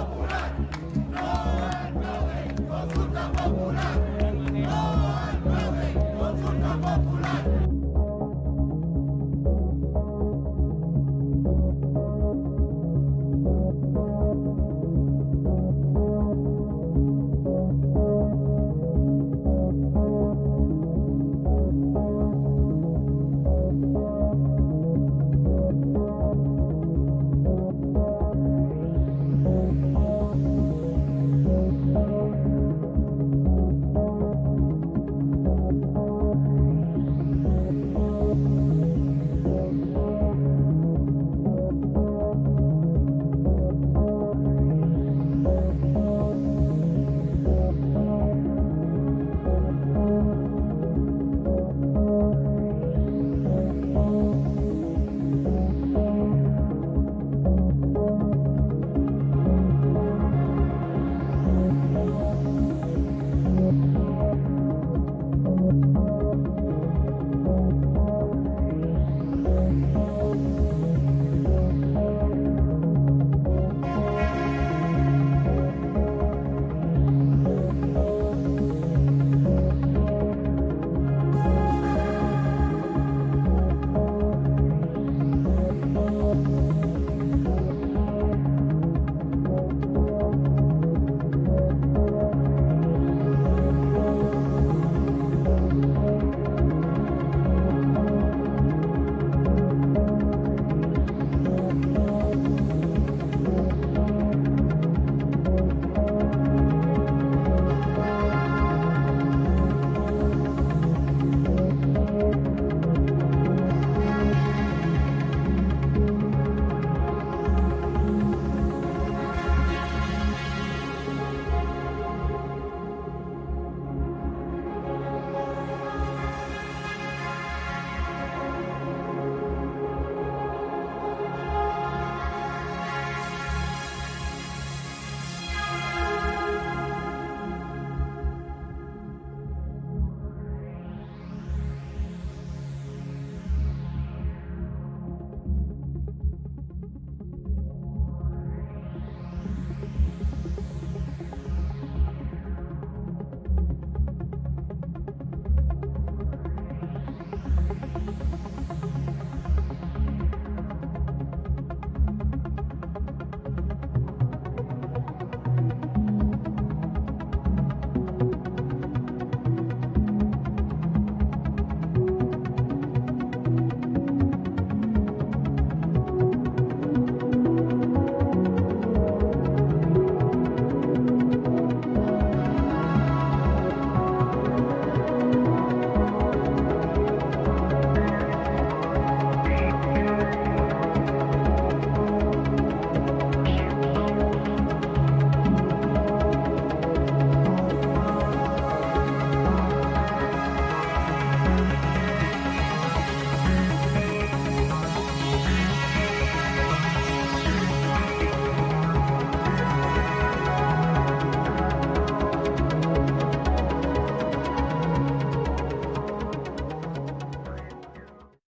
popular.